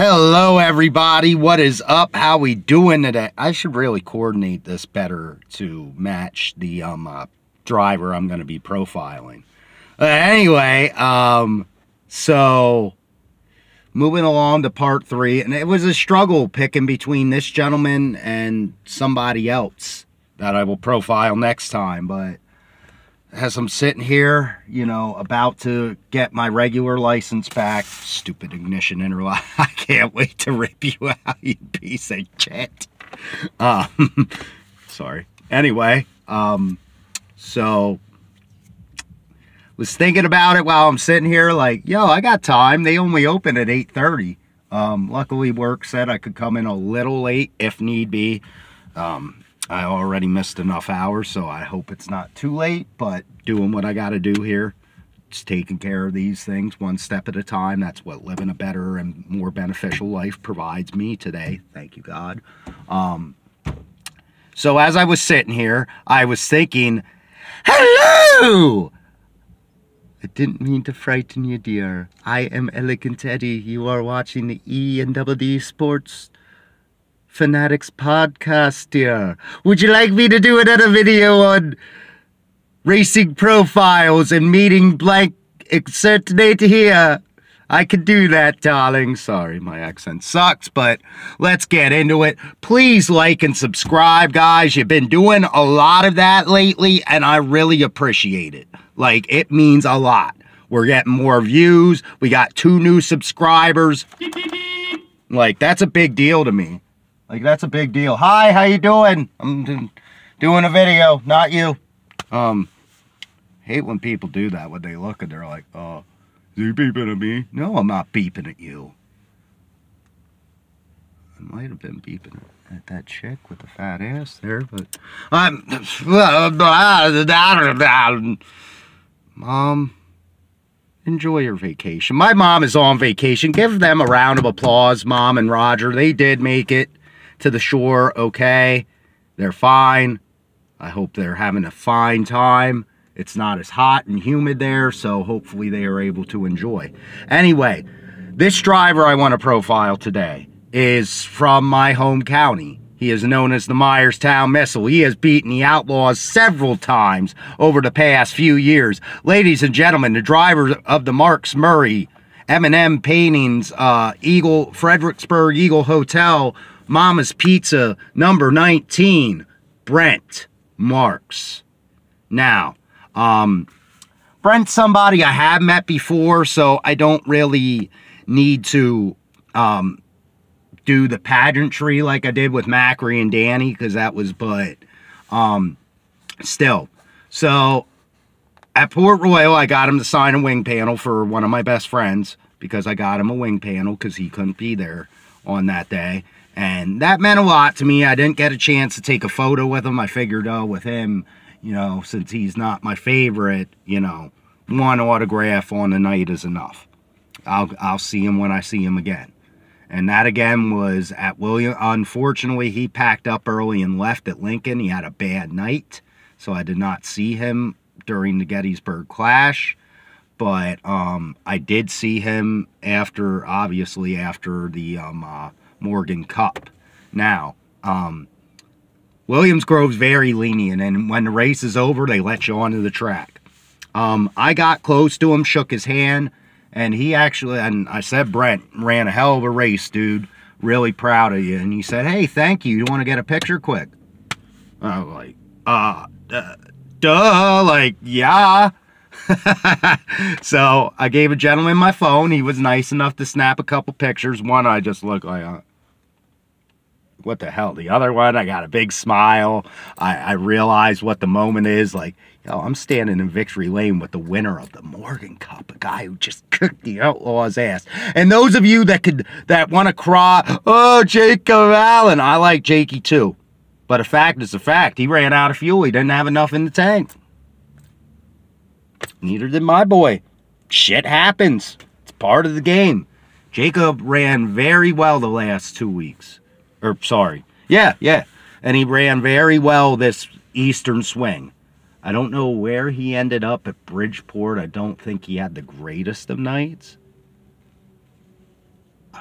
Hello, everybody. What is up? How we doing today? I should really coordinate this better to match the um uh, driver I'm going to be profiling. Uh, anyway, um, so moving along to part three, and it was a struggle picking between this gentleman and somebody else that I will profile next time, but as I'm sitting here, you know, about to get my regular license back, stupid ignition interlock, I can't wait to rip you out, you piece of shit. Um, sorry. Anyway, um, so was thinking about it while I'm sitting here like, yo, I got time. They only open at 8.30. Um, luckily, work said I could come in a little late if need be. Um, I already missed enough hours, so I hope it's not too late, but doing what I got to do here. Just taking care of these things one step at a time. That's what living a better and more beneficial life provides me today. Thank you, God. Um, so as I was sitting here, I was thinking, hello! I didn't mean to frighten you, dear. I am Elegant Eddie. You are watching the E and Double D Sports Fanatics podcast, dear. Would you like me to do another video on racing profiles and meeting blank date here? I could do that, darling. Sorry, my accent sucks, but let's get into it. Please like and subscribe, guys. You've been doing a lot of that lately, and I really appreciate it. Like, it means a lot. We're getting more views. We got two new subscribers. Like, that's a big deal to me. Like, that's a big deal. Hi, how you doing? I'm doing a video, not you. Um, hate when people do that, when they look and they're like, oh, is he beeping at me? No, I'm not beeping at you. I might have been beeping at that chick with the fat ass there, but I'm... Mom, enjoy your vacation. My mom is on vacation. Give them a round of applause, Mom and Roger. They did make it to the shore okay. They're fine. I hope they're having a fine time. It's not as hot and humid there, so hopefully they are able to enjoy. Anyway, this driver I want to profile today is from my home county. He is known as the Myerstown Missile. He has beaten the Outlaws several times over the past few years. Ladies and gentlemen, the driver of the Marks Murray M&M Paintings uh, Eagle Fredericksburg Eagle Hotel Mama's Pizza number 19, Brent Marks. Now, um, Brent's somebody I have met before, so I don't really need to um, do the pageantry like I did with Macri and Danny, because that was, but um, still. So, at Port Royal, I got him to sign a wing panel for one of my best friends, because I got him a wing panel because he couldn't be there on that day. And that meant a lot to me. I didn't get a chance to take a photo with him. I figured, oh, with him, you know, since he's not my favorite, you know, one autograph on the night is enough. I'll, I'll see him when I see him again. And that again was at William. Unfortunately, he packed up early and left at Lincoln. He had a bad night, so I did not see him during the Gettysburg Clash. But um, I did see him after, obviously, after the um, uh, Morgan Cup. Now, um, Williams Grove's very lenient, and when the race is over, they let you onto the track. Um, I got close to him, shook his hand, and he actually, and I said, Brent, ran a hell of a race, dude. Really proud of you. And he said, hey, thank you. You want to get a picture quick? I was like, uh, duh, duh like, yeah. so I gave a gentleman my phone. He was nice enough to snap a couple pictures. One, I just looked like, uh, what the hell? The other one, I got a big smile. I, I realized what the moment is. Like, yo, I'm standing in victory lane with the winner of the Morgan Cup, a guy who just kicked the Outlaws' ass. And those of you that could that want to cry, oh, Jacob Allen, I like Jakey too. But a fact is a fact. He ran out of fuel. He didn't have enough in the tank. Neither did my boy. Shit happens. It's part of the game. Jacob ran very well the last two weeks. Or, sorry. Yeah, yeah. And he ran very well this Eastern swing. I don't know where he ended up at Bridgeport. I don't think he had the greatest of nights.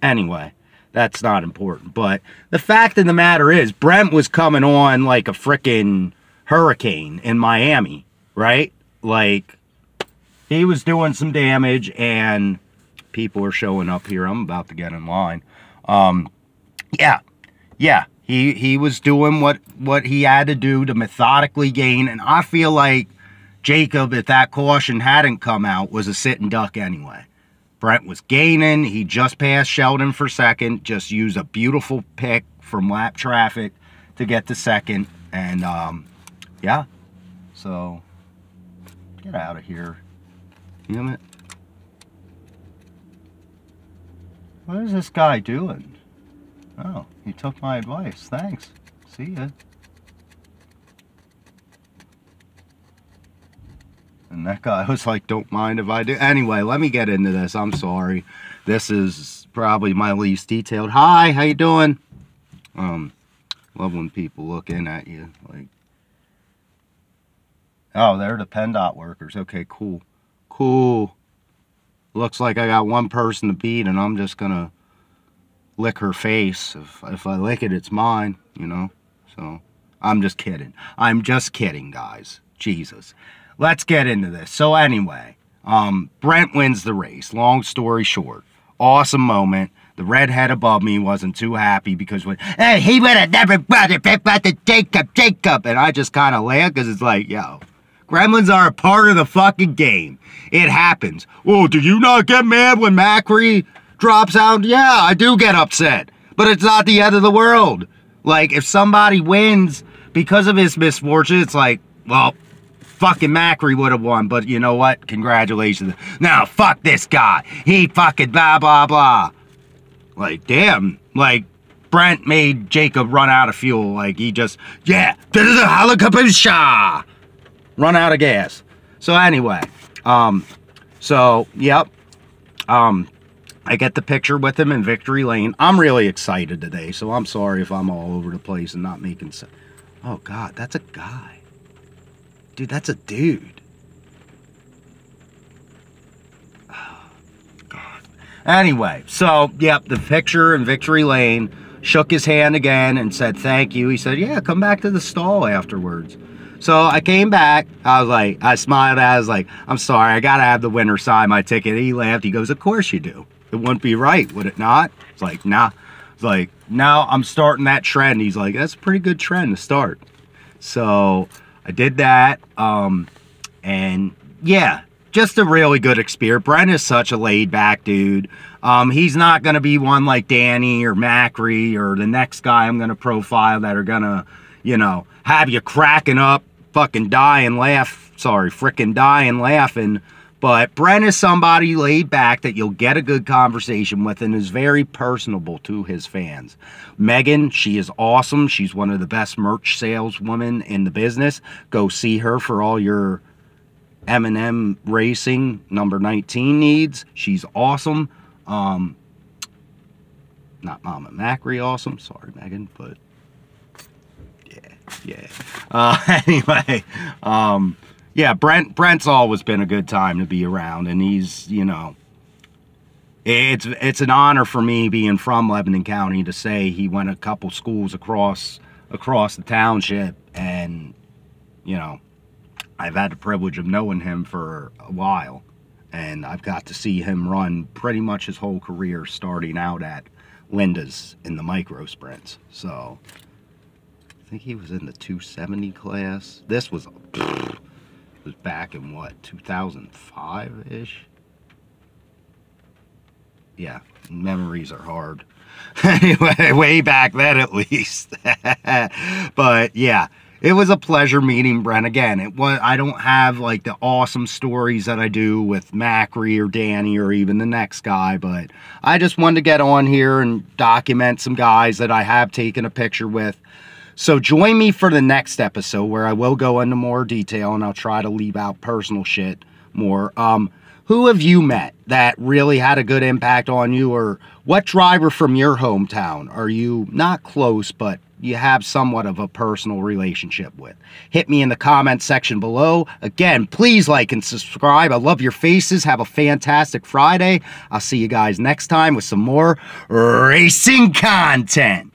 Anyway, that's not important. But the fact of the matter is, Brent was coming on like a freaking hurricane in Miami, right? Like, he was doing some damage and people are showing up here. I'm about to get in line. Um, yeah, yeah, he he was doing what what he had to do to methodically gain, and I feel like Jacob, if that caution hadn't come out, was a sitting duck anyway. Brent was gaining. He just passed Sheldon for second. Just used a beautiful pick from lap traffic to get to second. And, um, yeah. So, get out of here. Damn it. What is this guy doing? Oh, he took my advice. Thanks. See ya. And that guy was like, don't mind if I do. Anyway, let me get into this. I'm sorry. This is probably my least detailed. Hi, how you doing? Um, love when people look in at you. Like, oh, they're the PennDOT workers. Okay, cool. Cool. Looks like I got one person to beat, and I'm just going to lick her face. If, if I lick it, it's mine, you know? So, I'm just kidding. I'm just kidding, guys. Jesus let's get into this. So anyway, um, Brent wins the race. Long story short, awesome moment. The redhead above me wasn't too happy because when hey, he would have never brought it back to Jacob, Jacob, and I just kind of laughed because it's like, yo, gremlins are a part of the fucking game. It happens. Oh, do you not get mad when Macri drops out? Yeah, I do get upset, but it's not the end of the world. Like if somebody wins because of his misfortune, it's like, well, fucking Macri would have won, but you know what? Congratulations. Now, fuck this guy. He fucking blah, blah, blah. Like, damn. Like, Brent made Jacob run out of fuel. Like, he just, yeah, this is a helicopter Run out of gas. So, anyway, um, so, yep. Um, I get the picture with him in Victory Lane. I'm really excited today, so I'm sorry if I'm all over the place and not making sense. Oh, God, that's a guy. Dude, that's a dude. Oh, God. Anyway, so, yep, the picture in Victory Lane shook his hand again and said thank you. He said, yeah, come back to the stall afterwards. So I came back. I was like, I smiled. I was like, I'm sorry, I got to have the winner sign my ticket. He laughed. He goes, Of course you do. It wouldn't be right, would it not? It's like, nah. It's like, now I'm starting that trend. He's like, That's a pretty good trend to start. So I did that. Um, and yeah, just a really good experience. Brent is such a laid back dude. Um, he's not going to be one like Danny or Macri or the next guy I'm going to profile that are going to, you know, have you cracking up, fucking dying, laugh. Sorry, freaking dying laughing but Brent is somebody laid back that you'll get a good conversation with and is very personable to his fans. Megan, she is awesome. She's one of the best merch saleswomen in the business. Go see her for all your M&M Racing number 19 needs. She's awesome. Um, not Mama Macri awesome. Sorry, Megan, but yeah. Uh, anyway, um, yeah, Brent Brent's always been a good time to be around, and he's you know, it's it's an honor for me being from Lebanon County to say he went a couple schools across across the township, and you know, I've had the privilege of knowing him for a while, and I've got to see him run pretty much his whole career, starting out at Linda's in the micro sprints. So think he was in the 270 class. This was. Pfft, was back in what 2005-ish yeah memories are hard anyway way back then at least but yeah it was a pleasure meeting Brent again. It was I don't have like the awesome stories that I do with Macri or Danny or even the next guy, but I just wanted to get on here and document some guys that I have taken a picture with so join me for the next episode where I will go into more detail and I'll try to leave out personal shit more. Um, who have you met that really had a good impact on you or what driver from your hometown are you not close but you have somewhat of a personal relationship with. Hit me in the comment section below. Again, please like and subscribe. I love your faces. Have a fantastic Friday. I'll see you guys next time with some more racing content.